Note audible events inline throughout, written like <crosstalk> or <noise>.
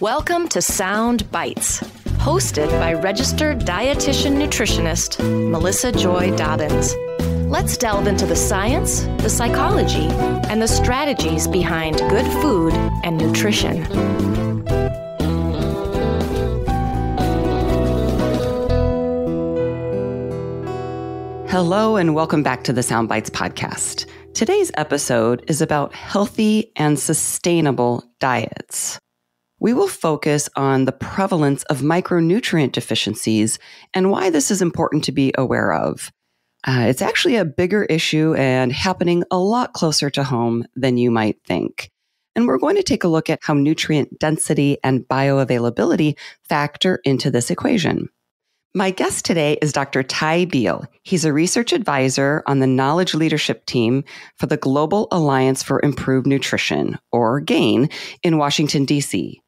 Welcome to Sound Bites, hosted by registered dietitian nutritionist Melissa Joy Dobbins. Let's delve into the science, the psychology, and the strategies behind good food and nutrition. Hello, and welcome back to the Sound Bites podcast. Today's episode is about healthy and sustainable diets. We will focus on the prevalence of micronutrient deficiencies and why this is important to be aware of. Uh, it's actually a bigger issue and happening a lot closer to home than you might think. And we're going to take a look at how nutrient density and bioavailability factor into this equation. My guest today is Dr. Ty Beal. He's a research advisor on the knowledge leadership team for the Global Alliance for Improved Nutrition, or GAIN, in Washington, D.C.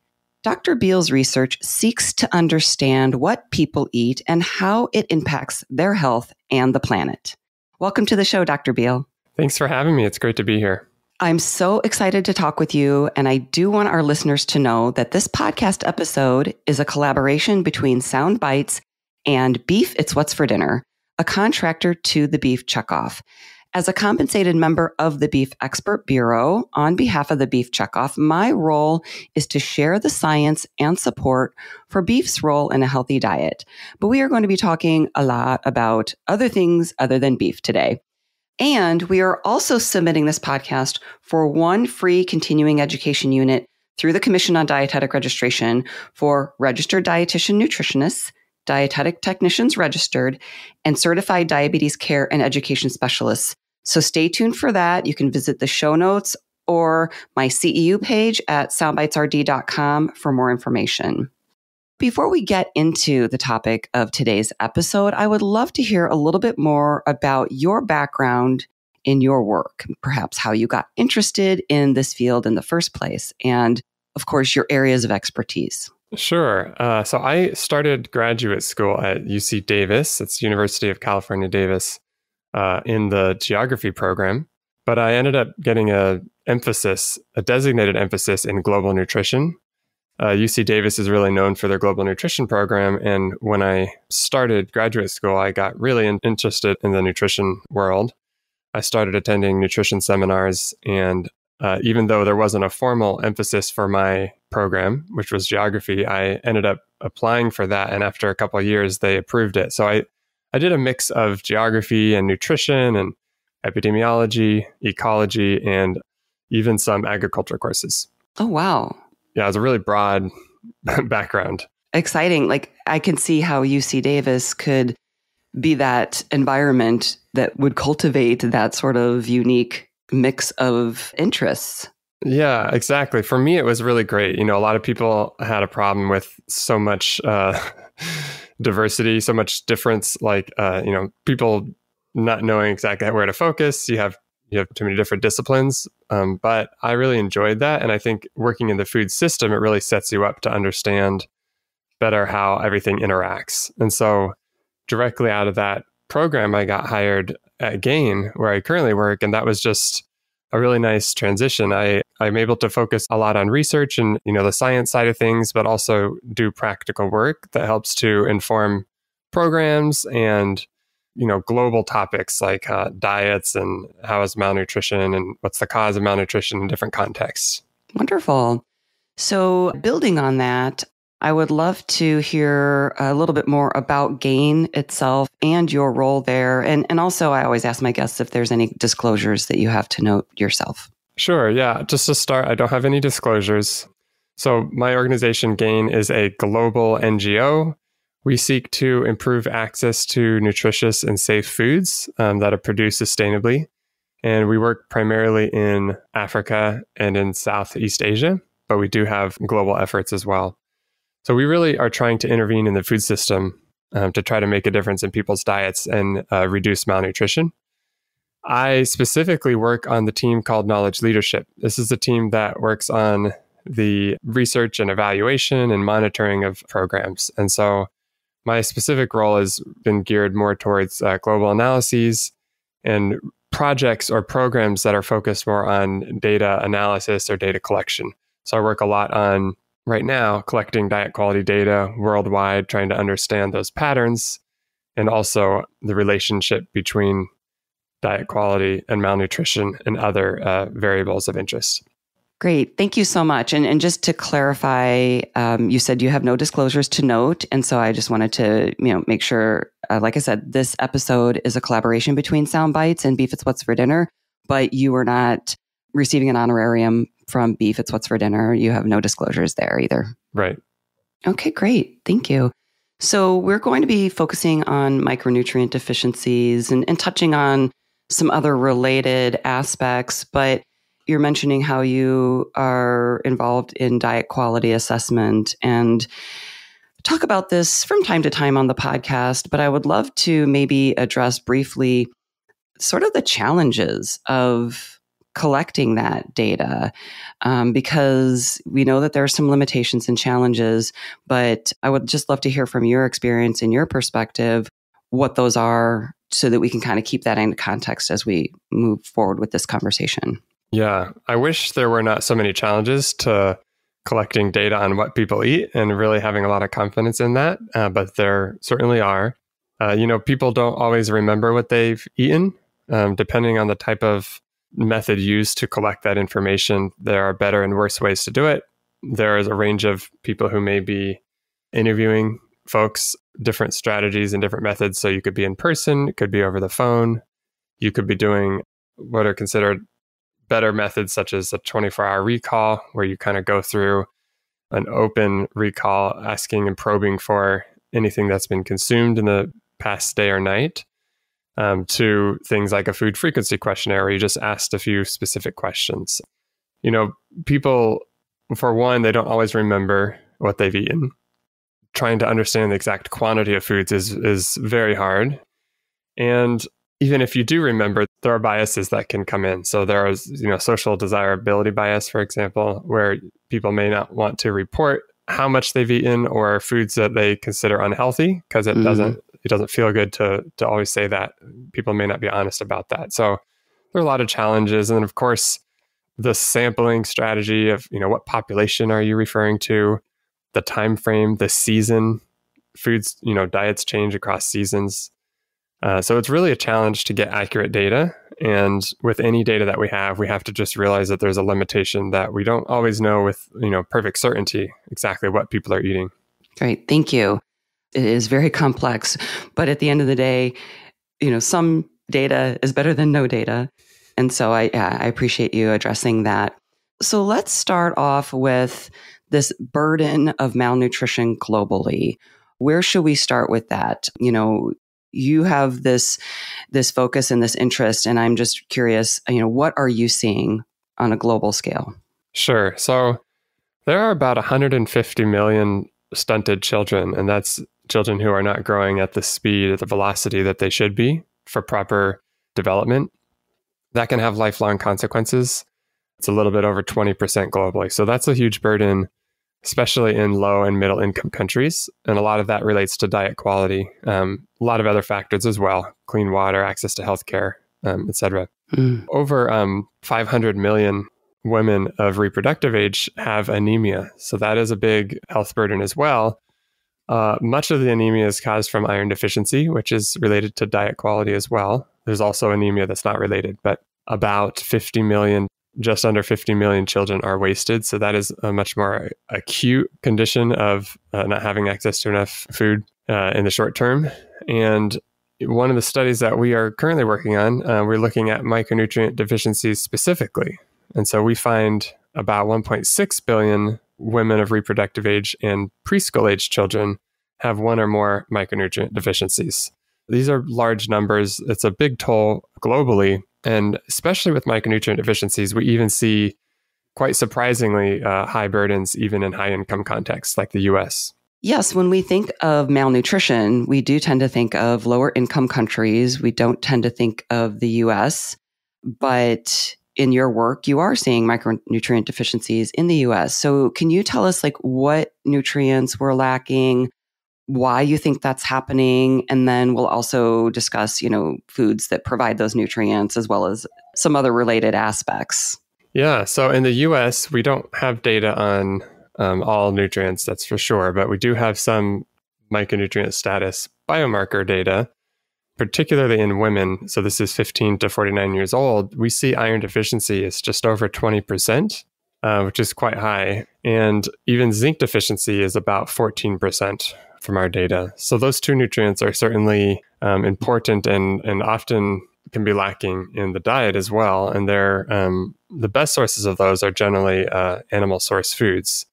Dr. Beal's research seeks to understand what people eat and how it impacts their health and the planet. Welcome to the show, Dr. Beal. Thanks for having me. It's great to be here. I'm so excited to talk with you. And I do want our listeners to know that this podcast episode is a collaboration between Sound Bites and Beef It's What's for Dinner, a contractor to the Beef Checkoff. As a compensated member of the Beef Expert Bureau on behalf of the Beef Checkoff, my role is to share the science and support for beef's role in a healthy diet. But we are going to be talking a lot about other things other than beef today. And we are also submitting this podcast for one free continuing education unit through the Commission on Dietetic Registration for registered dietitian nutritionists dietetic technicians registered, and certified diabetes care and education specialists. So stay tuned for that. You can visit the show notes or my CEU page at soundbitesrd.com for more information. Before we get into the topic of today's episode, I would love to hear a little bit more about your background in your work, perhaps how you got interested in this field in the first place, and of course, your areas of expertise. Sure. Uh, so I started graduate school at UC Davis. It's University of California, Davis, uh, in the geography program. But I ended up getting a emphasis, a designated emphasis in global nutrition. Uh, UC Davis is really known for their global nutrition program. And when I started graduate school, I got really in- interested in the nutrition world. I started attending nutrition seminars and uh, even though there wasn't a formal emphasis for my program, which was geography, I ended up applying for that. And after a couple years, they approved it. So I, I did a mix of geography and nutrition and epidemiology, ecology, and even some agriculture courses. Oh, wow. Yeah, it was a really broad <laughs> background. Exciting. Like, I can see how UC Davis could be that environment that would cultivate that sort of unique mix of interests. Yeah, exactly. For me, it was really great. You know, a lot of people had a problem with so much uh, <laughs> diversity, so much difference. Like, uh, you know, people not knowing exactly where to focus. You have you have too many different disciplines. Um, but I really enjoyed that, and I think working in the food system, it really sets you up to understand better how everything interacts. And so, directly out of that program, I got hired at Gain, where I currently work, and that was just a really nice transition. I I'm able to focus a lot on research and you know the science side of things, but also do practical work that helps to inform programs and you know global topics like uh, diets and how is malnutrition and what's the cause of malnutrition in different contexts. Wonderful. So building on that, I would love to hear a little bit more about GAIN itself and your role there. And, and also, I always ask my guests if there's any disclosures that you have to note yourself. Sure. Yeah. Just to start, I don't have any disclosures. So, my organization, GAIN, is a global NGO. We seek to improve access to nutritious and safe foods um, that are produced sustainably. And we work primarily in Africa and in Southeast Asia, but we do have global efforts as well. So we really are trying to intervene in the food system um, to try to make a difference in people's diets and uh, reduce malnutrition. I specifically work on the team called Knowledge Leadership. This is a team that works on the research and evaluation and monitoring of programs. And so my specific role has been geared more towards uh, global analyses and projects or programs that are focused more on data analysis or data collection. So I work a lot on right now collecting diet quality data worldwide, trying to understand those patterns and also the relationship between diet quality and malnutrition and other uh, variables of interest. Great. Thank you so much. And, and just to clarify, um, you said you have no disclosures to note. And so I just wanted to, you know, make sure, uh, like I said, this episode is a collaboration between Soundbites and Beef It's What's for Dinner, but you are not receiving an honorarium from Beef It's What's for Dinner. You have no disclosures there either. Right. Okay, great. Thank you. So we're going to be focusing on micronutrient deficiencies and, and touching on some other related aspects, but you're mentioning how you are involved in diet quality assessment and talk about this from time to time on the podcast, but I would love to maybe address briefly sort of the challenges of collecting that data um, because we know that there are some limitations and challenges, but I would just love to hear from your experience and your perspective what those are so that we can kind of keep that in context as we move forward with this conversation. Yeah, I wish there were not so many challenges to collecting data on what people eat and really having a lot of confidence in that, uh, but there certainly are. Uh, you know, people don't always remember what they've eaten. Um, depending on the type of method used to collect that information, there are better and worse ways to do it. There is a range of people who may be interviewing folks, different strategies and different methods. So you could be in person, it could be over the phone, you could be doing what are considered better methods such as a 24 hour recall, where you kind of go through an open recall, asking and probing for anything that's been consumed in the past day or night, um, to things like a food frequency questionnaire, where you just asked a few specific questions. You know, people, for one, they don't always remember what they've eaten. Trying to understand the exact quantity of foods is is very hard. And even if you do remember, there are biases that can come in. So there is, you know, social desirability bias, for example, where people may not want to report how much they've eaten or foods that they consider unhealthy because it mm-hmm. doesn't it doesn't feel good to to always say that. People may not be honest about that. So there are a lot of challenges, and then of course the sampling strategy of you know what population are you referring to, the time frame, the season. Foods, you know, diets change across seasons uh, so it's really a challenge to get accurate data. And with any data that we have, we have to just realize that there's a limitation that we don't always know with you know perfect certainty exactly what people are eating. Great, thank you. It is very complex, but at the end of the day, you know, some data is better than no data, and so I yeah, I appreciate you addressing that. So let's start off with this burden of malnutrition globally. Where should we start with that? You know you have this this focus and this interest and i'm just curious you know what are you seeing on a global scale? Sure. So there are about 150 million stunted children and that's children who are not growing at the speed at the velocity that they should be for proper development that can have lifelong consequences it's a little bit over 20% globally so that's a huge burden especially in low and middle income countries. And a lot of that relates to diet quality, um, a lot of other factors as well clean water, access to healthcare, um, etc. Mm. Over um, 500 million women of reproductive age have anemia. So that is a big health burden as well. Uh, much of the anemia is caused from iron deficiency, which is related to diet quality as well. There's also anemia that's not related, but about 50 million just under 50 million children are wasted. So that is a much more acute condition of uh, not having access to enough food uh, in the short term. And one of the studies that we are currently working on, uh, we're looking at micronutrient deficiencies specifically. And so we find about 1.6 billion women of reproductive age and preschool age children have one or more micronutrient deficiencies. These are large numbers. It's a big toll globally. And especially with micronutrient deficiencies, we even see quite surprisingly uh, high burdens, even in high income contexts like the US. Yes, when we think of malnutrition, we do tend to think of lower income countries. We don't tend to think of the US. But in your work, you are seeing micronutrient deficiencies in the US. So, can you tell us like what nutrients we're lacking? why you think that's happening and then we'll also discuss you know foods that provide those nutrients as well as some other related aspects yeah so in the us we don't have data on um, all nutrients, that's for sure, but we do have some micronutrient status biomarker data, particularly in women. So this is 15 to 49 years old. We see iron deficiency is just over 20%, uh, which is quite high. And even zinc deficiency is about 14% from our data. So those two nutrients are certainly um, important and, and often can be lacking in the diet as well. And they're um, the best sources of those are generally uh, animal source foods.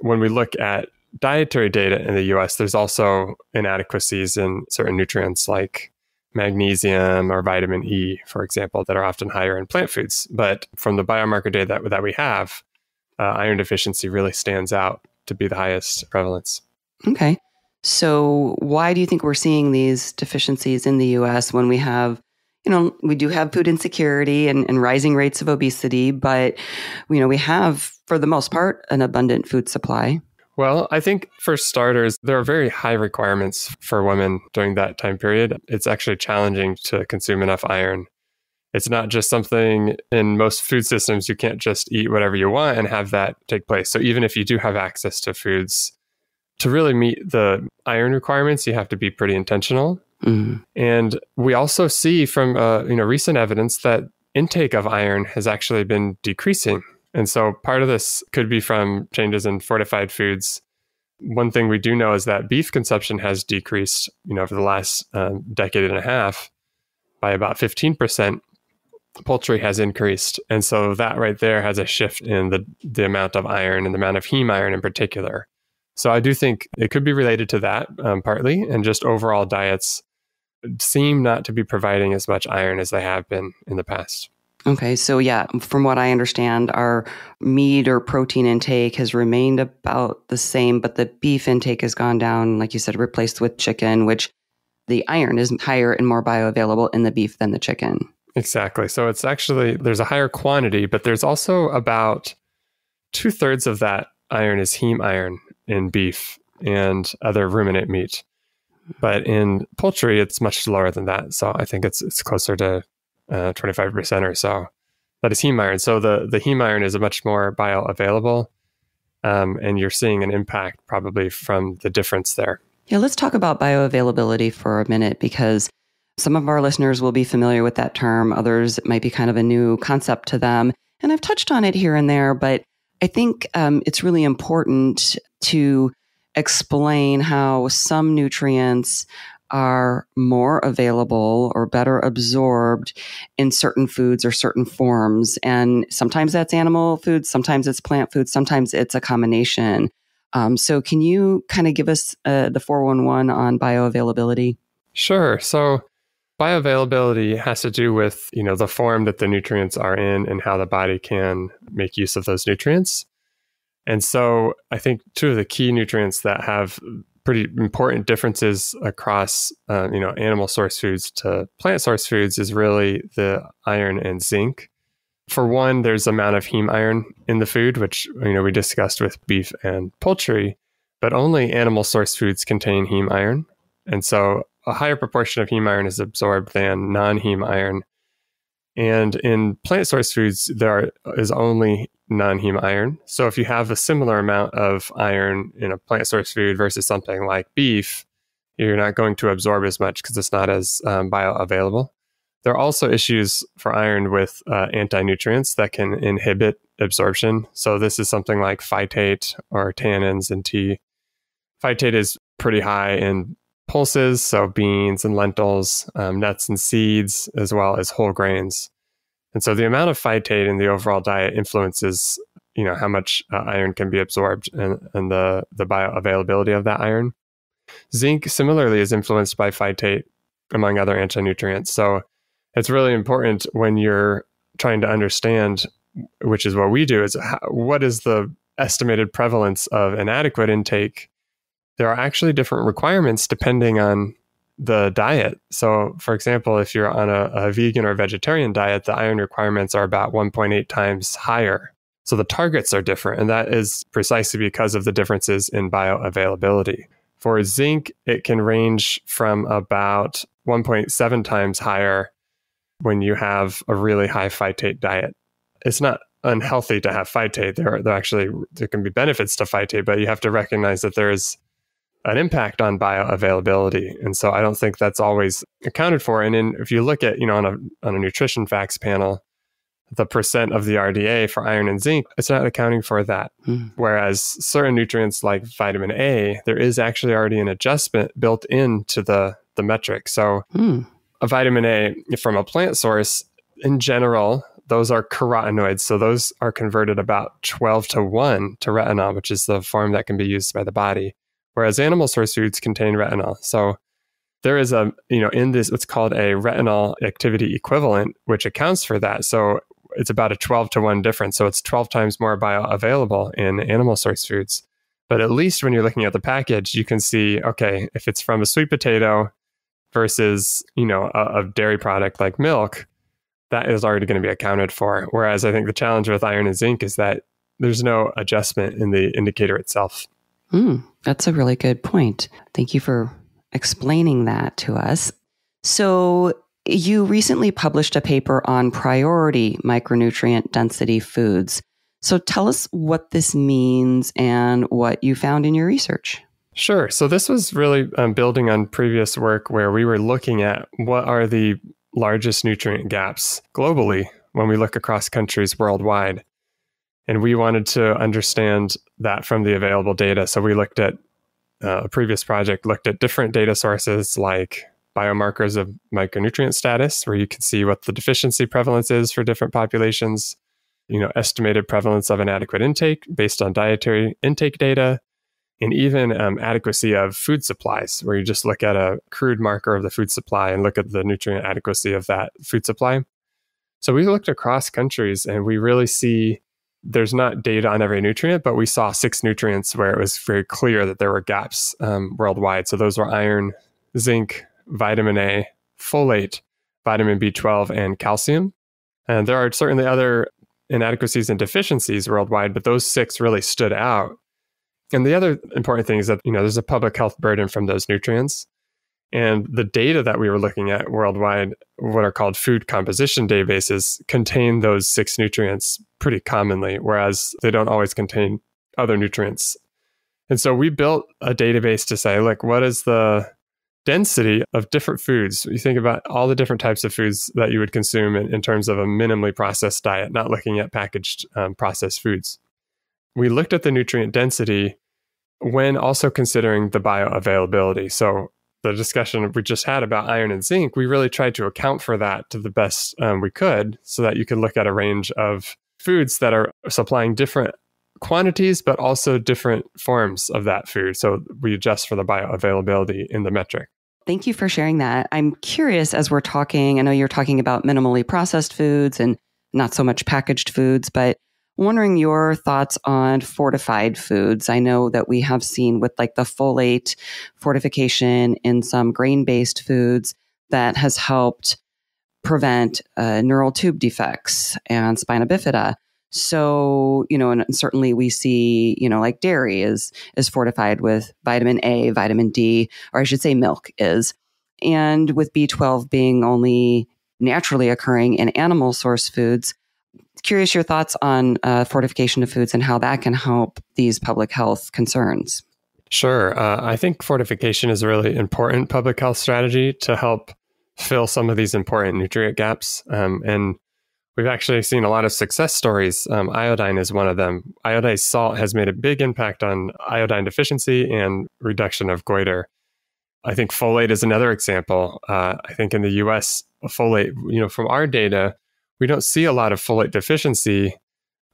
When we look at dietary data in the US, there's also inadequacies in certain nutrients like magnesium or vitamin E, for example, that are often higher in plant foods. But from the biomarker data that, that we have, uh, iron deficiency really stands out to be the highest prevalence. Okay. So, why do you think we're seeing these deficiencies in the US when we have you know, we do have food insecurity and, and rising rates of obesity, but, you know, we have, for the most part, an abundant food supply. Well, I think for starters, there are very high requirements for women during that time period. It's actually challenging to consume enough iron. It's not just something in most food systems, you can't just eat whatever you want and have that take place. So even if you do have access to foods, to really meet the iron requirements, you have to be pretty intentional. Mm-hmm. And we also see from uh, you know recent evidence that intake of iron has actually been decreasing. And so part of this could be from changes in fortified foods. One thing we do know is that beef consumption has decreased, you know, over the last um, decade and a half by about 15%. Poultry has increased. And so that right there has a shift in the, the amount of iron and the amount of heme iron in particular. So I do think it could be related to that um, partly, and just overall diets seem not to be providing as much iron as they have been in the past. Okay, so yeah, from what I understand, our meat or protein intake has remained about the same, but the beef intake has gone down, like you said, replaced with chicken, which the iron is higher and more bioavailable in the beef than the chicken. Exactly. So it's actually, there's a higher quantity, but there's also about two thirds of that iron is heme iron in beef and other ruminant meat. But in poultry, it's much lower than that. So I think it's it's closer to uh, 25% or so. That is heme iron. So the, the heme iron is a much more bioavailable. Um, and you're seeing an impact probably from the difference there. Yeah, let's talk about bioavailability for a minute because some of our listeners will be familiar with that term. Others it might be kind of a new concept to them. And I've touched on it here and there, but I think um, it's really important to explain how some nutrients are more available or better absorbed in certain foods or certain forms. And sometimes that's animal foods, sometimes it's plant foods, sometimes it's a combination. Um, so, can you kind of give us uh, the 411 on bioavailability? Sure. So, bioavailability has to do with you know the form that the nutrients are in and how the body can make use of those nutrients and so I think two of the key nutrients that have pretty important differences across uh, you know animal source foods to plant source foods is really the iron and zinc. For one, there's amount of heme iron in the food, which you know we discussed with beef and poultry, but only animal source foods contain heme iron, and so a higher proportion of heme iron is absorbed than non-heme iron. And in plant source foods, there is only non heme iron. So if you have a similar amount of iron in a plant source food versus something like beef, you're not going to absorb as much because it's not as um, bioavailable. There are also issues for iron with uh, anti nutrients that can inhibit absorption. So this is something like phytate or tannins in tea. Phytate is pretty high in pulses, so beans and lentils, um, nuts and seeds, as well as whole grains. And so the amount of phytate in the overall diet influences, you know, how much uh, iron can be absorbed and, and the, the bioavailability of that iron. Zinc similarly is influenced by phytate, among other anti-nutrients. So it's really important when you're trying to understand, which is what we do, is how, what is the estimated prevalence of inadequate intake. There are actually different requirements depending on the diet. So, for example, if you're on a, a, vegan or vegetarian diet, the iron requirements are about 1.8 times higher. So the targets are different, and that is precisely because of the differences in bioavailability. For zinc, it can range from about 1.7 times higher when you have a really high phytate diet. It's not unhealthy to have phytate. There, there actually there can be benefits to phytate, but you have to recognize that there is an impact on bioavailability, and so I don't think that's always accounted for. And in, if you look at you know on a on a nutrition facts panel, the percent of the RDA for iron and zinc, it's not accounting for that. Mm. Whereas certain nutrients like vitamin A, there is actually already an adjustment built into the the metric. So mm. a vitamin A from a plant source in general those are carotenoids. So those are converted about 12 to 1 to retinol, which is the form that can be used by the body. Whereas animal source foods contain retinol. So there is a, you know, in this, what's called a retinol activity equivalent, which accounts for that. So it's about a 12 to 1 difference. So it's 12 times more bioavailable in animal source foods. But at least when you're looking at the package, you can see, okay, if it's from a sweet potato versus, you know, a, a dairy product like milk, that is already going to be accounted for. Whereas I think the challenge with iron and zinc is that there's no adjustment in the indicator itself. Mm, that's a really good point. Thank you for explaining that to us. So, you recently published a paper on priority micronutrient density foods. So, tell us what this means and what you found in your research. Sure. So, this was really um, building on previous work where we were looking at what are the largest nutrient gaps globally when we look across countries worldwide. And we wanted to understand that from the available data. So we looked at uh, a previous project, looked at different data sources like biomarkers of micronutrient status, where you can see what the deficiency prevalence is for different populations, you know, estimated prevalence of inadequate intake based on dietary intake data, and even um, adequacy of food supplies, where you just look at a crude marker of the food supply and look at the nutrient adequacy of that food supply. So we looked across countries and we really see there's not data on every nutrient, but we saw six nutrients where it was very clear that there were gaps um, worldwide. So those were iron, zinc, vitamin A, folate, vitamin B12, and calcium. And there are certainly other inadequacies and deficiencies worldwide, but those six really stood out and the other important thing is that, you know, there's a public health burden from those nutrients. And the data that we were looking at worldwide, what are called food composition databases, contain those six nutrients pretty commonly, whereas they don't always contain other nutrients. And so we built a database to say, look, what is the density of different foods? You think about all the different types of foods that you would consume in, in terms of a minimally processed diet, not looking at packaged um, processed foods. We looked at the nutrient density when also considering the bioavailability. So the discussion we just had about iron and zinc, we really tried to account for that to the best um, we could so that you could look at a range of foods that are supplying different quantities, but also different forms of that food. So we adjust for the bioavailability in the metric. Thank you for sharing that. I'm curious as we're talking, I know you're talking about minimally processed foods and not so much packaged foods, but wondering your thoughts on fortified foods. I know that we have seen with like the folate fortification in some grain based foods that has helped prevent uh, neural tube defects and spina bifida. So, you know, and certainly we see, you know, like dairy is is fortified with vitamin A, vitamin D, or I should say milk is. And with B12 being only naturally occurring in animal source foods, curious your thoughts on uh, fortification of foods and how that can help these public health concerns. Sure. Uh, I think fortification is a really important public health strategy to help fill some of these important nutrient gaps. Um, and we've actually seen a lot of success stories. Um, iodine is one of them. Iodized salt has made a big impact on iodine deficiency and reduction of goiter. I think folate is another example. Uh, I think in the US, folate, you know, from our data, we don't see a lot of folate deficiency.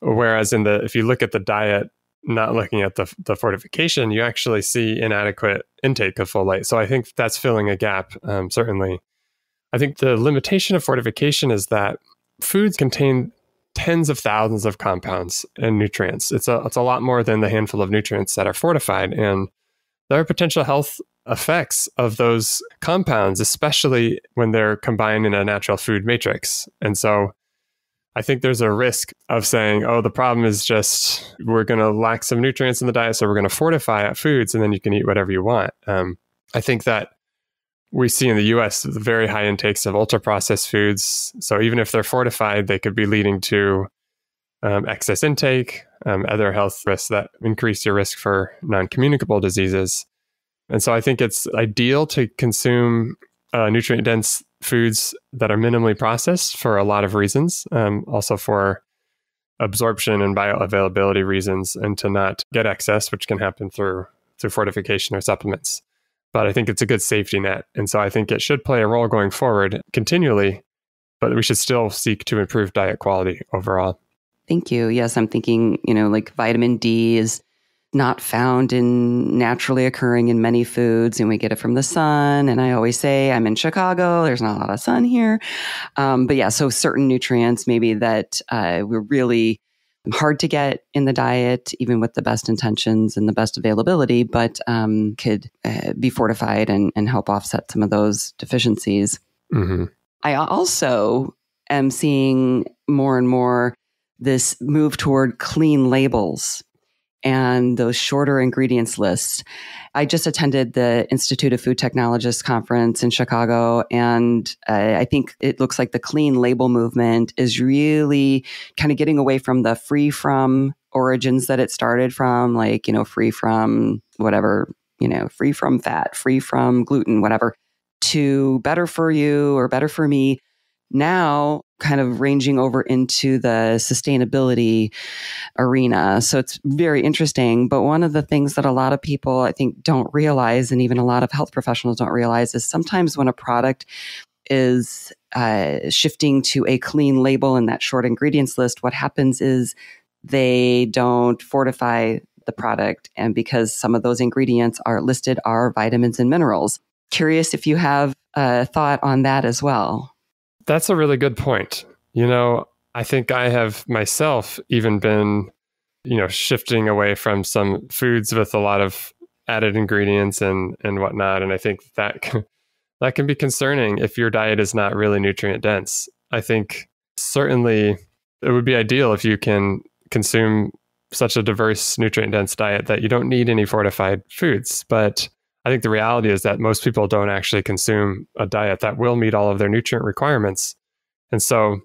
Whereas in the if you look at the diet, not looking at the the fortification, you actually see inadequate intake of folate. So I think that's filling a gap. Um, certainly, I think the limitation of fortification is that foods contain tens of thousands of compounds and nutrients. It's a it's a lot more than the handful of nutrients that are fortified, and there are potential health effects of those compounds, especially when they're combined in a natural food matrix. And so I think there's a risk of saying, oh, the problem is just we're going to lack some nutrients in the diet, so we're going to fortify foods and then you can eat whatever you want. Um, I think that we see in the US the very high intakes of ultra processed foods. So even if they're fortified, they could be leading to um, excess intake, um, other health risks that increase your risk for non communicable diseases. And so I think it's ideal to consume uh, nutrient dense foods that are minimally processed for a lot of reasons, um, also for absorption and bioavailability reasons, and to not get excess, which can happen through through fortification or supplements. But I think it's a good safety net, and so I think it should play a role going forward continually. But we should still seek to improve diet quality overall. Thank you. Yes, I'm thinking, you know, like vitamin D is not found in naturally occurring in many foods and we get it from the sun. And i always say i'm in chicago. There's not a lot of sun here. Um, but yeah so certain nutrients maybe that uh, we're really hard to get in the diet even with the best intentions and the best availability but um, could uh, be fortified and, and help offset some of those deficiencies. Mm-hmm. i also am seeing more and more this move toward clean labels and those shorter ingredients lists. I just attended the Institute of Food Technologists conference in Chicago, and uh, I think it looks like the clean label movement is really kind of getting away from the free from origins that it started from, like, you know, free from whatever, you know, free from fat, free from gluten, whatever, to better for you or better for me now kind of ranging over into the sustainability arena. So it's very interesting. But one of the things that a lot of people, I think, don't realize, and even a lot of health professionals don't realize, is sometimes when a product is uh, shifting to a clean label and that short ingredients list, what happens is they don't fortify the product. And because some of those ingredients are listed are vitamins and minerals. Curious if you have a thought on that as well. That's a really good point. You know, I think I have myself even been, you know, shifting away from some foods with a lot of added ingredients and and whatnot. And I think that <laughs> can, that can be concerning if your diet is not really nutrient dense. I think certainly it would be ideal if you can consume such a diverse nutrient dense diet that you don't need any fortified foods. But I think the reality is that most people don't actually consume a diet that will meet all of their nutrient requirements. And so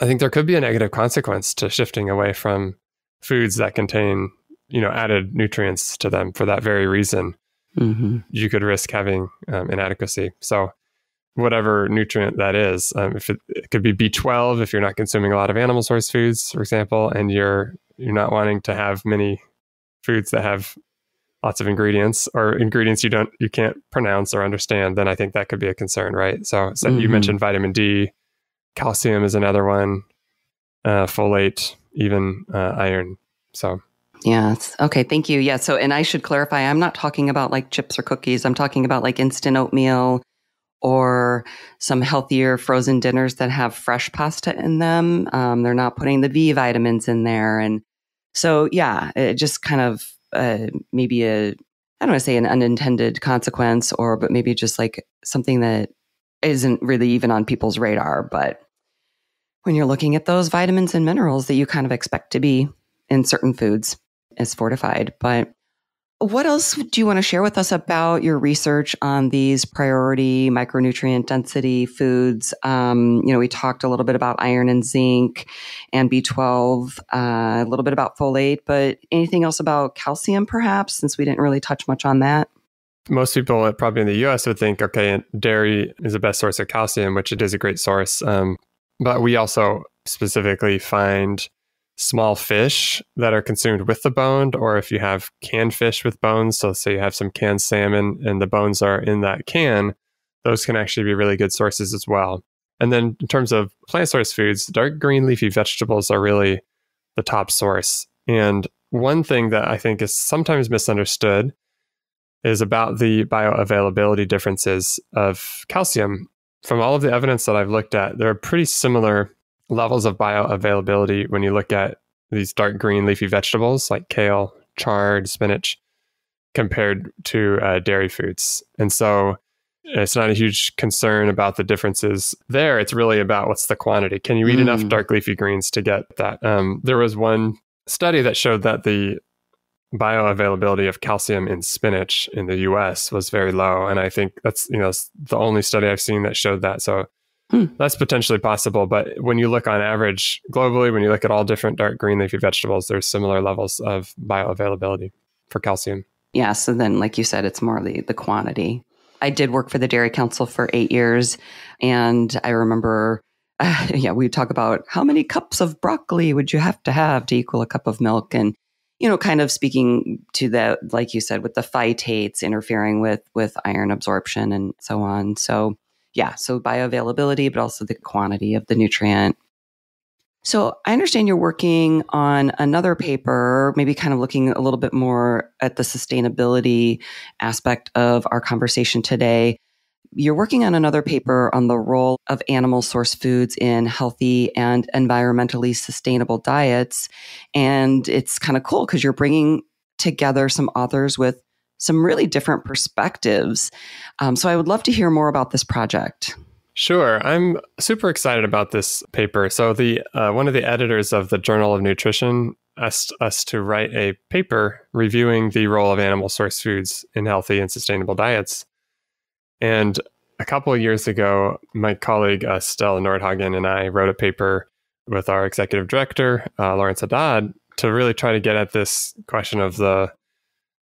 I think there could be a negative consequence to shifting away from foods that contain, you know, added nutrients to them for that very reason. Mm-hmm. You could risk having um, inadequacy. So, whatever nutrient that is, um, if it, it could be B12 if you're not consuming a lot of animal source foods, for example, and you're you're not wanting to have many foods that have lots of ingredients or ingredients you don't you can't pronounce or understand, then I think that could be a concern, right? So, so mm-hmm. you mentioned vitamin D, calcium is another one, uh, folate, even uh, iron. So. Yes. Okay. Thank you. Yeah. So, and I should clarify, I'm not talking about like chips or cookies. I'm talking about like instant oatmeal or some healthier frozen dinners that have fresh pasta in them. Um, they're not putting the B vitamins in there. And so, yeah, it just kind of maybe a I don't want to say an unintended consequence or but maybe just like something that isn't really even on people's radar but when you're looking at those vitamins and minerals that you kind of expect to be in certain foods as fortified but what else do you want to share with us about your research on these priority micronutrient density foods? Um, you know, we talked a little bit about iron and zinc and B12, uh, a little bit about folate, but anything else about calcium, perhaps, since we didn't really touch much on that? Most people, probably in the US, would think, okay, dairy is the best source of calcium, which it is a great source. Um, but we also specifically find small fish that are consumed with the bone, or if you have canned fish with bones, so say you have some canned salmon and the bones are in that can, those can actually be really good sources as well. And then in terms of plant source foods, dark green leafy vegetables are really the top source. And one thing that I think is sometimes misunderstood is about the bioavailability differences of calcium. From all of the evidence that I've looked at, there are pretty similar levels of bioavailability when you look at these dark green leafy vegetables like kale, chard, spinach, compared to uh, dairy foods. And so it's not a huge concern about the differences there. It's really about what's the quantity. Can you eat mm. enough dark leafy greens to get that? Um, there was one study that showed that the bioavailability of calcium in spinach in the US was very low. And I think that's, you know, the only study I've seen that showed that. So Hmm. That's potentially possible. But when you look on average globally, when you look at all different dark green leafy vegetables, there's similar levels of bioavailability for calcium. Yeah. So then, like you said, it's more the, the quantity. I did work for the Dairy Council for eight years. And I remember, uh, <laughs> yeah, we talk about how many cups of broccoli would you have to have to equal a cup of milk? And, you know, kind of speaking to that, like you said, with the phytates interfering with, with iron absorption and so on. So, yeah, so bioavailability, but also the quantity of the nutrient. So I understand you're working on another paper, maybe kind of looking a little bit more at the sustainability aspect of our conversation today. You're working on another paper on the role of animal source foods in healthy and environmentally sustainable diets. And it's kind of cool because you're bringing together some authors with some really different perspectives. Um, so I would love to hear more about this project. Sure, I'm super excited about this paper. So the uh, one of the editors of the Journal of Nutrition asked us to write a paper reviewing the role of animal source foods in healthy and sustainable diets. And a couple of years ago, my colleague uh, Stella Nordhagen and I wrote a paper with our executive director uh, Lawrence Haddad to really try to get at this question of the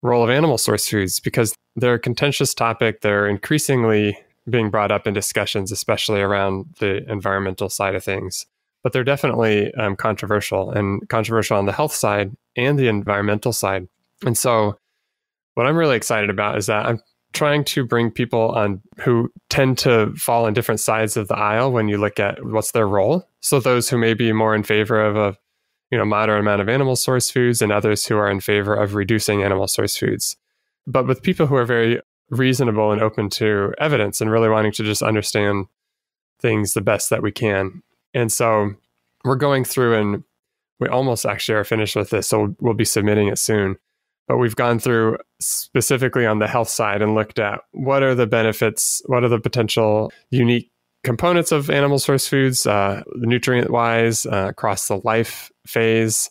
role of animal source foods because they're a contentious topic. They're increasingly being brought up in discussions, especially around the environmental side of things. But they're definitely um, controversial and controversial on the health side and the environmental side. And so, what I'm really excited about is that I'm trying to bring people on who tend to fall on different sides of the aisle when you look at what's their role. So, those who may be more in favor of a you know moderate amount of animal source foods, and others who are in favor of reducing animal source foods. But with people who are very reasonable and open to evidence and really wanting to just understand things the best that we can. And so we're going through and we almost actually are finished with this, so we'll be submitting it soon. But we've gone through specifically on the health side and looked at what are the benefits, what are the potential unique components of animal source foods, uh, nutrient wise, uh, across the life phase,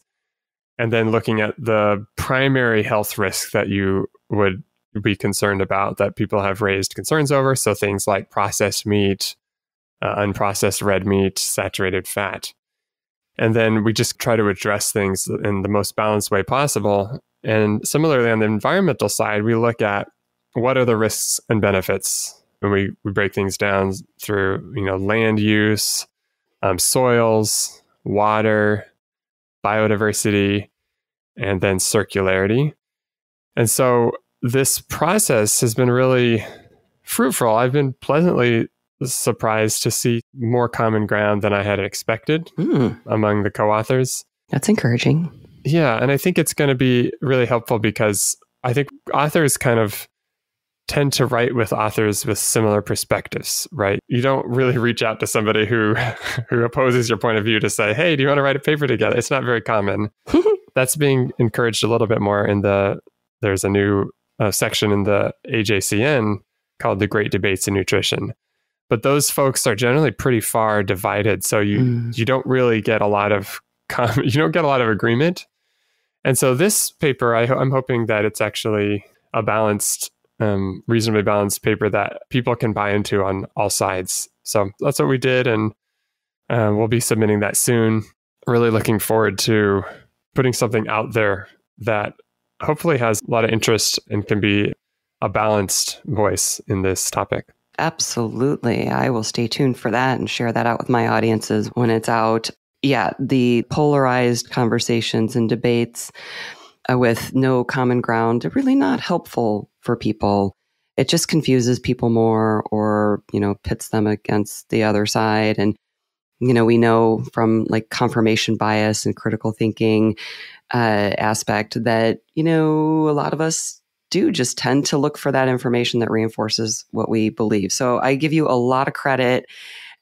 and then looking at the primary health risks that you would be concerned about that people have raised concerns over. So things like processed meat, uh, unprocessed red meat, saturated fat. And then we just try to address things in the most balanced way possible. And similarly, on the environmental side, we look at what are the risks and benefits. And we, we break things down through, you know, land use, um, soils, water, biodiversity, and then circularity. And so this process has been really fruitful. I've been pleasantly surprised to see more common ground than I had expected mm. among the co authors. That's encouraging. Yeah. And I think it's going to be really helpful because I think authors kind of tend to write with authors with similar perspectives, right? You don't really reach out to somebody who <laughs> who opposes your point of view to say, "Hey, do you want to write a paper together?" It's not very common. <laughs> That's being encouraged a little bit more in the there's a new uh, section in the AJCN called the Great Debates in Nutrition. But those folks are generally pretty far divided, so you mm. you don't really get a lot of <laughs> com- you don't get a lot of agreement. And so this paper, I I, am hoping that it's actually a balanced, um, reasonably balanced paper that people can buy into on all sides. So that's what we did, and uh, we'll be submitting that soon. Really looking forward to putting something out there that hopefully has a lot of interest and can be a balanced voice in this topic. Absolutely. I will stay tuned for that and share that out with my audiences when it's out. Yeah, the polarized conversations and debates uh, with no common ground are really not helpful for people. It just confuses people more or, you know, pits them against the other side. And, you know, we know from like confirmation bias and critical thinking uh, aspect that, you know, a lot of us do just tend to look for that information that reinforces what we believe. So I give you a lot of credit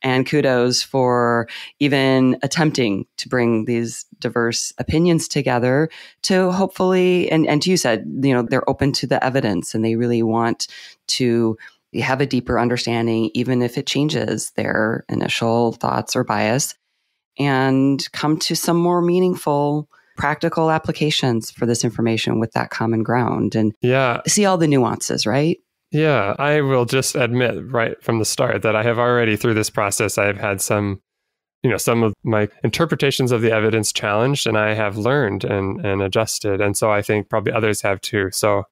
and kudos for even attempting to bring these diverse opinions together to hopefully and and you said you know they're open to the evidence and they really want to have a deeper understanding even if it changes their initial thoughts or bias and come to some more meaningful practical applications for this information with that common ground and yeah. see all the nuances right Yeah, I will just admit right from the start that I have already through this process I have had some you know some of my interpretations of the evidence challenged and I have learned and and adjusted and so I think probably others have too. So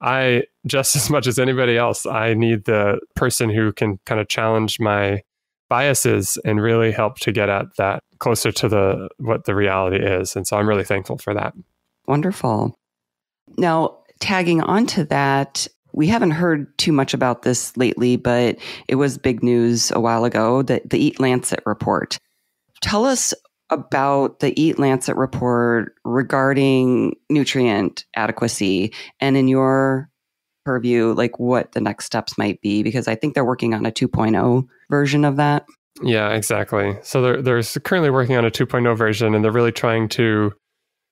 I just <laughs> as much as anybody else I need the person who can kind of challenge my biases and really help to get at that closer to the what the reality is and so I'm really thankful for that. Wonderful. Now, tagging onto that, we haven't heard too much about this lately, but it was big news a while ago that the Eat Lancet report. Tell us about the Eat Lancet report regarding nutrient adequacy and in your purview, like what the next steps might be, because I think they're working on a 2.0 version of that. Yeah, exactly. So they're, they're currently working on a 2.0 version and they're really trying to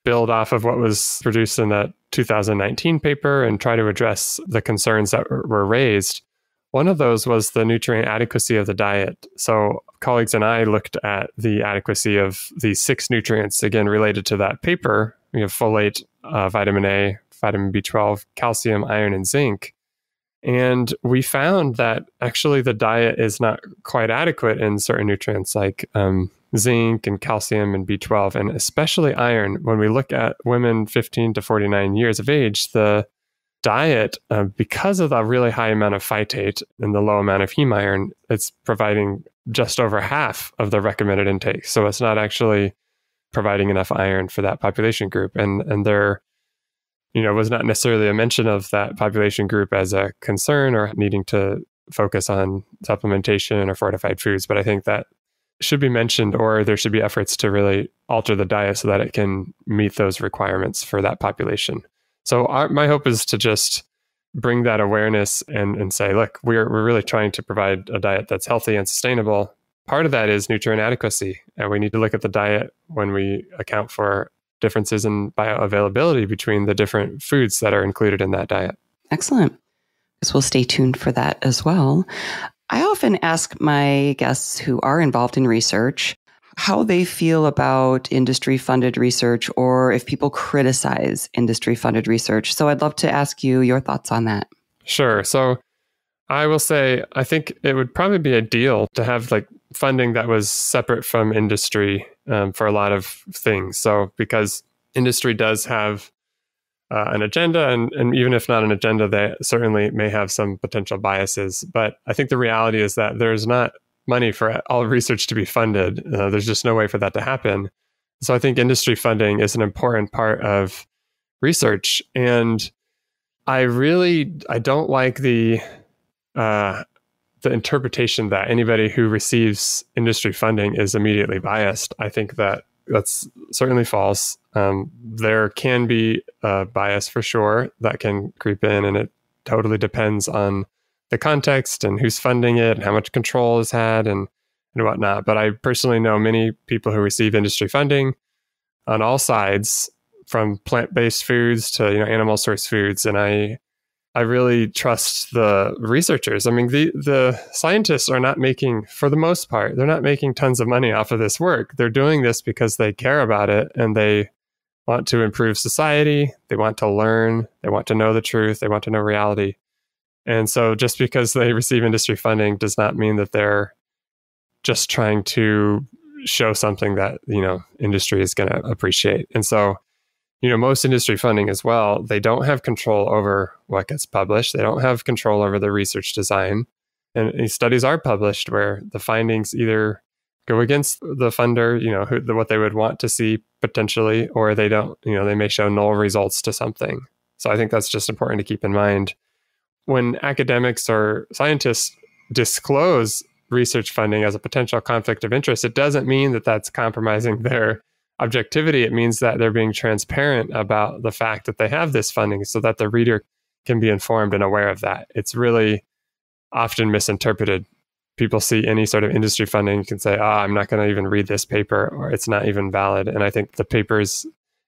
build off of what was produced in that 2019 paper and try to address the concerns that were raised. One of those was the nutrient adequacy of the diet. So, colleagues and I looked at the adequacy of the six nutrients, again, related to that paper. We have folate, uh, vitamin A, vitamin B12, calcium, iron, and zinc. And we found that actually the diet is not quite adequate in certain nutrients like um, zinc and calcium and B12, and especially iron. When we look at women 15 to 49 years of age, the diet, uh, because of the really high amount of phytate and the low amount of heme iron, it's providing just over half of the recommended intake. So it's not actually providing enough iron for that population group. And and there, you know, was not necessarily a mention of that population group as a concern or needing to focus on supplementation or fortified foods. But I think that should be mentioned or there should be efforts to really alter the diet so that it can meet those requirements for that population. So our, my hope is to just bring that awareness and, and say, look, we're, we're really trying to provide a diet that's healthy and sustainable. Part of that is nutrient adequacy. And we need to look at the diet when we account for differences in bioavailability between the different foods that are included in that diet. Excellent. So we'll stay tuned for that as well. I often ask my guests who are involved in research how they feel about industry funded research or if people criticize industry funded research. So I'd love to ask you your thoughts on that. Sure. So I will say, I think it would probably be ideal to have like funding that was separate from industry um, for a lot of things. So, because industry does have uh, an agenda, and, and even if not an agenda, they certainly may have some potential biases. But I think the reality is that there's not money for all research to be funded. Uh, there's just no way for that to happen. So I think industry funding is an important part of research, and I really I don't like the uh, the interpretation that anybody who receives industry funding is immediately biased. I think that that's certainly false. Um, there can be a bias for sure that can creep in, and it totally depends on the context and who's funding it and how much control is had and and whatnot. But I personally know many people who receive industry funding on all sides, from plant based foods to you know animal source foods, and I I really trust the researchers. I mean, the the scientists are not making, for the most part, they're not making tons of money off of this work. They're doing this because they care about it and they want to improve society. They want to learn. They want to know the truth. They want to know reality. And so, just because they receive industry funding does not mean that they're just trying to show something that you know industry is going to appreciate. And so, you know, most industry funding as well, they don't have control over what gets published. They don't have control over the research design. And studies are published where the findings either go against the funder, you know, who, the, what they would want to see potentially, or they don't, you know, they may show null results to something. So I think that's just important to keep in mind. When academics or scientists disclose research funding as a potential conflict of interest, it doesn't mean that that's compromising their objectivity, it means that they're being transparent about the fact that they have this funding so that the reader can be informed and aware of that. It's really often misinterpreted. People see any sort of industry funding can say, oh, I'm not going to even read this paper or it's not even valid. And I think the papers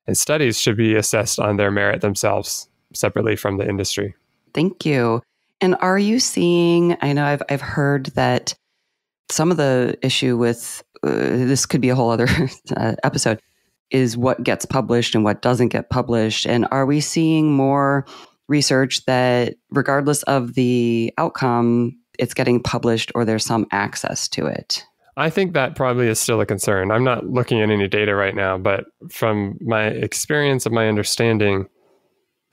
and studies should be assessed on their merit themselves separately from the industry. Thank you. And are you seeing, I know I've, I've heard that some of the issue with uh, this could be a whole other <laughs> uh, episode is what gets published and what doesn't get published and are we seeing more research that regardless of the outcome, it's getting published or there's some access to it? I think that probably is still a concern. I'm not looking at any data right now, but from my experience and my understanding,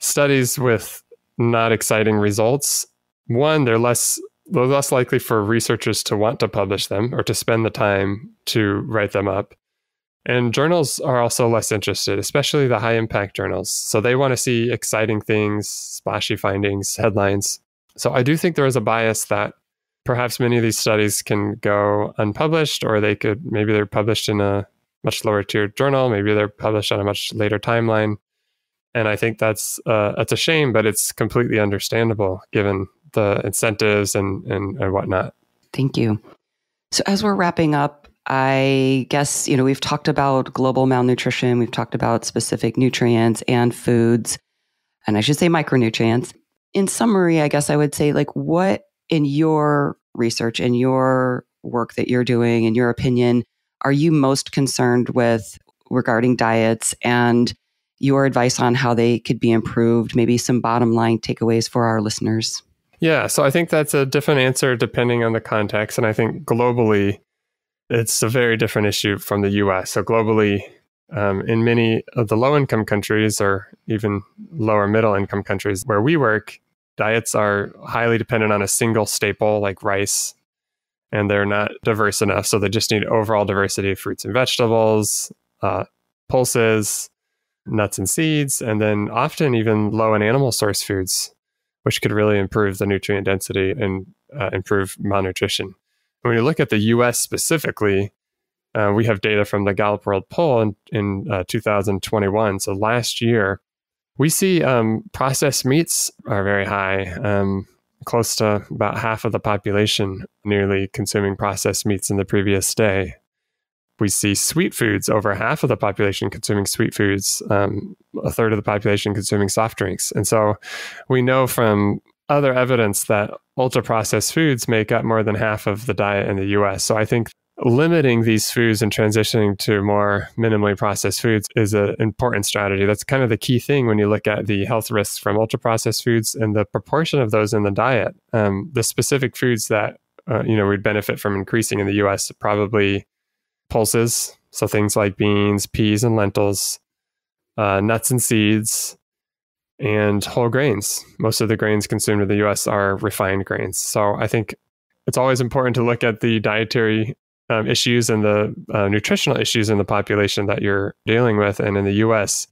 studies with not exciting results, one, they're less less likely for researchers to want to publish them or to spend the time to write them up. And journals are also less interested, especially the high impact journals. So they want to see exciting things, splashy findings, headlines. So I do think there is a bias that perhaps many of these studies can go unpublished, or they could maybe they're published in a much lower tier journal, maybe they're published on a much later timeline. And I think that's uh, that's a shame, but it's completely understandable given the incentives and, and, and whatnot. Thank you. So as we're wrapping up, I guess, you know, we've talked about global malnutrition, we've talked about specific nutrients and foods, and I should say micronutrients. In summary, I guess I would say, like, what in your research, in your work that you're doing, in your opinion, are you most concerned with regarding diets and your advice on how they could be improved? Maybe some bottom line takeaways for our listeners. Yeah, so I think that's a different answer depending on the context. And I think globally, it's a very different issue from the US. So, globally, um, in many of the low income countries or even lower middle income countries where we work, diets are highly dependent on a single staple like rice, and they're not diverse enough. So, they just need overall diversity of fruits and vegetables, uh, pulses, nuts and seeds, and then often even low and animal source foods, which could really improve the nutrient density and uh, improve malnutrition when you look at the US specifically, uh, we have data from the Gallup World Poll in, in uh, 2021. So last year, we see um, processed meats are very high, um, close to about half of the population nearly consuming processed meats in the previous day. We see sweet foods, over half of the population consuming sweet foods, um, a third of the population consuming soft drinks. And so we know from other evidence that ultra processed foods make up more than half of the diet in the US. So I think limiting these foods and transitioning to more minimally processed foods is an important strategy. That's kind of the key thing when you look at the health risks from ultra processed foods and the proportion of those in the diet. Um, the specific foods that uh, you know we'd benefit from increasing in the U.S. probably pulses, so things like beans, peas, and lentils, uh, nuts and seeds, and whole grains. Most of the grains consumed in the US are refined grains. So I think it's always important to look at the dietary um, issues and the uh, nutritional issues in the population that you're dealing with. And in the US,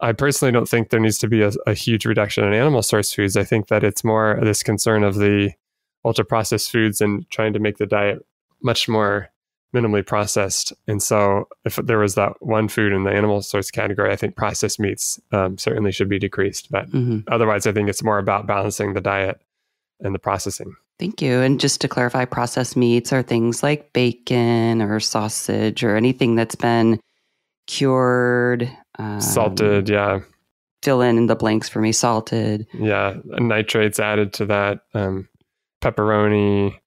I personally don't think there needs to be a, a huge reduction in animal source foods. I think that it's more this concern of the ultra processed foods and trying to make the diet much more minimally processed. And so, if there was that one food in the animal source category, I think processed meats um, certainly should be decreased. But mm-hmm. otherwise, I think it's more about balancing the diet and the processing. Thank you. And just to clarify, processed meats are things like bacon or sausage or anything that's been cured, um, salted. Yeah. Fill in the blanks for me. Salted. Yeah. Nitrates added to that. Um, pepperoni,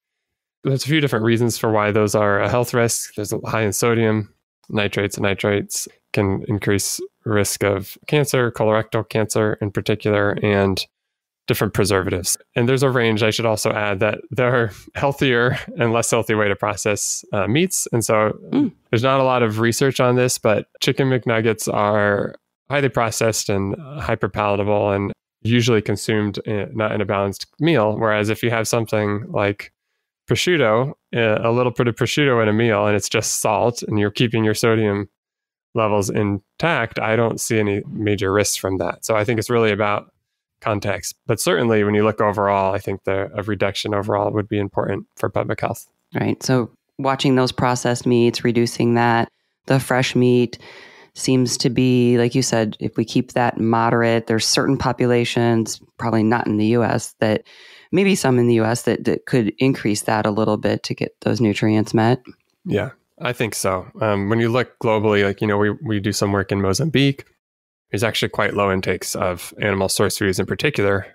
there's a few different reasons for why those are a health risk. There's a high in sodium, nitrates and nitrites can increase risk of cancer, colorectal cancer in particular, and different preservatives. And there's a range. I should also add that there are <laughs> healthier and less healthy way to process uh, meats. And so mm. there's not a lot of research on this, but chicken McNuggets are highly processed and hyper palatable and usually consumed in, not in a balanced meal. Whereas if you have something like prosciutto, uh, a little bit of prosciutto in a meal, and it's just salt, and you're keeping your sodium levels intact, I don't see any major risks from that. So I think it's really about context. But certainly, when you look overall, I think the a reduction overall would be important for public health. Right. So watching those processed meats, reducing that, the fresh meat seems to be, like you said, if we keep that moderate, there's certain populations, probably not in the US, that maybe some in the US that, that could increase that a little bit to get those nutrients met. Yeah, I think so. Um, when you look globally, like, you know, we, we do some work in Mozambique. There's actually quite low intakes of animal source foods in particular.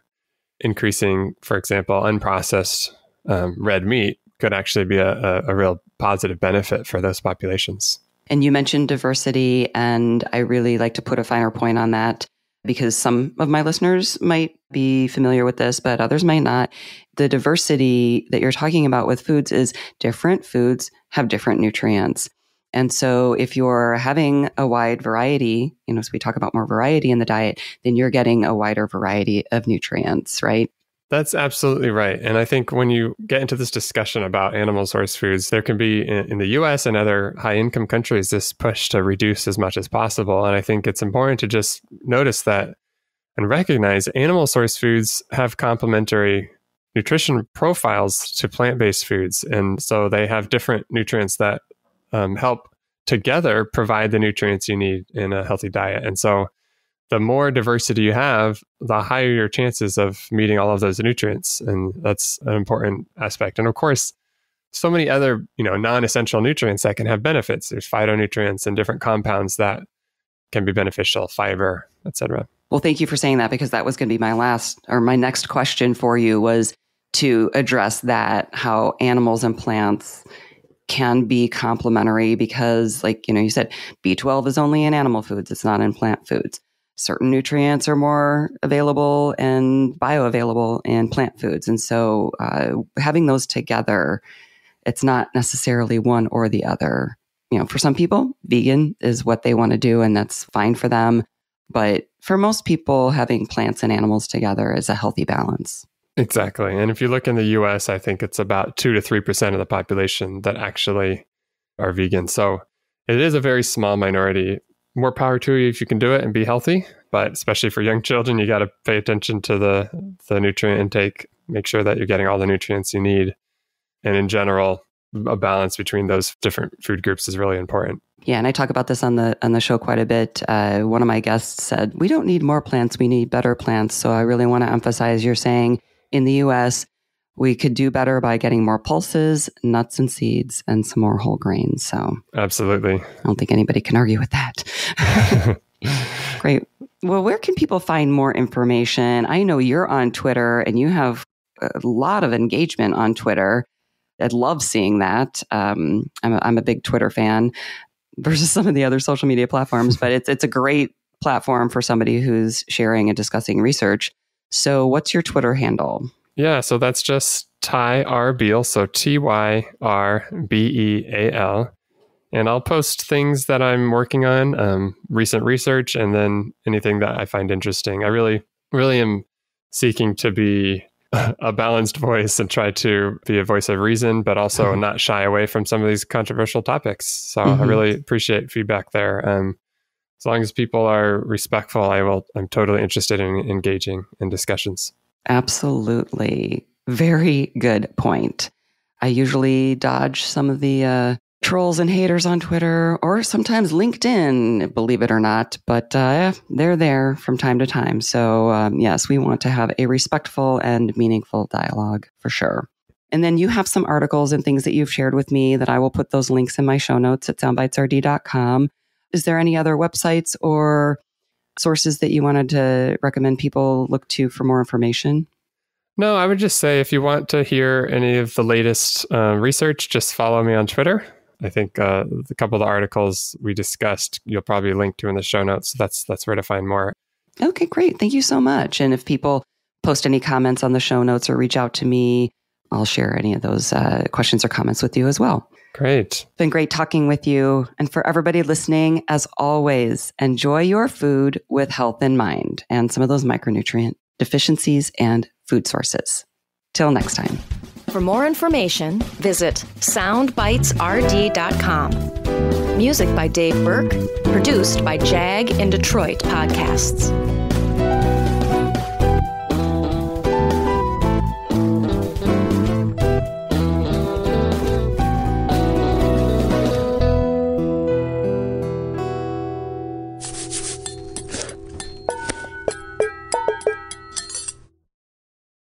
Increasing, for example, unprocessed um, red meat could actually be a, a, a real positive benefit for those populations. And you mentioned diversity, and I really like to put a finer point on that. Because some of my listeners might be familiar with this, but others might not. The diversity that you're talking about with foods is different foods have different nutrients. And so if you're having a wide variety, you know, as we talk about more variety in the diet, then you're getting a wider variety of nutrients, right? That's absolutely right. And I think when you get into this discussion about animal source foods, there can be in, in the US and other high income countries this push to reduce as much as possible. And I think it's important to just notice that and recognize animal source foods have complementary nutrition profiles to plant based foods. And so they have different nutrients that um, help together provide the nutrients you need in a healthy diet. And so the more diversity you have, the higher your chances of meeting all of those nutrients. And that's an important aspect. And of course, so many other, you know, non-essential nutrients that can have benefits. There's phytonutrients and different compounds that can be beneficial, fiber, etc. Well, thank you for saying that because that was going to be my last or my next question for you was to address that how animals and plants can be complementary because like you know you said B12 is only in animal foods it's not in plant foods certain nutrients are more available and bioavailable in plant foods. And so uh, having those together, it's not necessarily one or the other. You know, for some people, vegan is what they want to do, and that's fine for them. But for most people, having plants and animals together is a healthy balance. Exactly. And if you look in the US, I think it's about 2 to 3% of the population that actually are vegan. So it is a very small minority more power to you if you can do it and be healthy. But especially for young children, you got to pay attention to the the nutrient intake. Make sure that you're getting all the nutrients you need, and in general, a balance between those different food groups is really important. Yeah, and I talk about this on the on the show quite a bit. Uh, one of my guests said, "We don't need more plants; we need better plants." So I really want to emphasize you're saying in the U.S we could do better by getting more pulses, nuts and seeds, and some more whole grains. So, absolutely. I don't think anybody can argue with that. <laughs> Great. Well, where can people find more information? I know you're on Twitter and you have a lot of engagement on Twitter. I'd love seeing that. Um, I'm, a, I'm a big Twitter fan versus some of the other social media platforms, but it's it's a great platform for somebody who's sharing and discussing research. So, what's your Twitter handle? Yeah, so that's just Ty R. Beal, so T Y R B E A L. And I'll post things that I'm working on, um, recent research, and then anything that I find interesting. I really, really am seeking to be <laughs> a balanced voice and try to be a voice of reason, but also mm-hmm. not shy away from some of these controversial topics. So mm-hmm. I really appreciate feedback there. Um, as long as people are respectful, I will. I'm totally interested in engaging in discussions. Absolutely. Very good point. I usually dodge some of the uh, trolls and haters on Twitter or sometimes LinkedIn, believe it or not, but uh, they're there from time to time. So, um, yes, we want to have a respectful and meaningful dialogue for sure. And then you have some articles and things that you've shared with me that I will put those links in my show notes at soundbitesrd.com. Is there any other websites or sources that you wanted to recommend people look to for more information? No, I would just say if you want to hear any of the latest uh, research, just follow me on Twitter. I think uh, a couple of the articles we discussed, you'll probably link to in the show notes. So that's that's where to find more. Okay, great. Thank you so much. And if people post any comments on the show notes or reach out to me, I'll share any of those uh, questions or comments with you as well. Great. Been great talking with you. And for everybody listening, as always, enjoy your food with health in mind and some of those micronutrient deficiencies and food sources. Till next time. For more information, visit soundbitesrd.com. Music by Dave Burke, produced by Jag in Detroit Podcasts.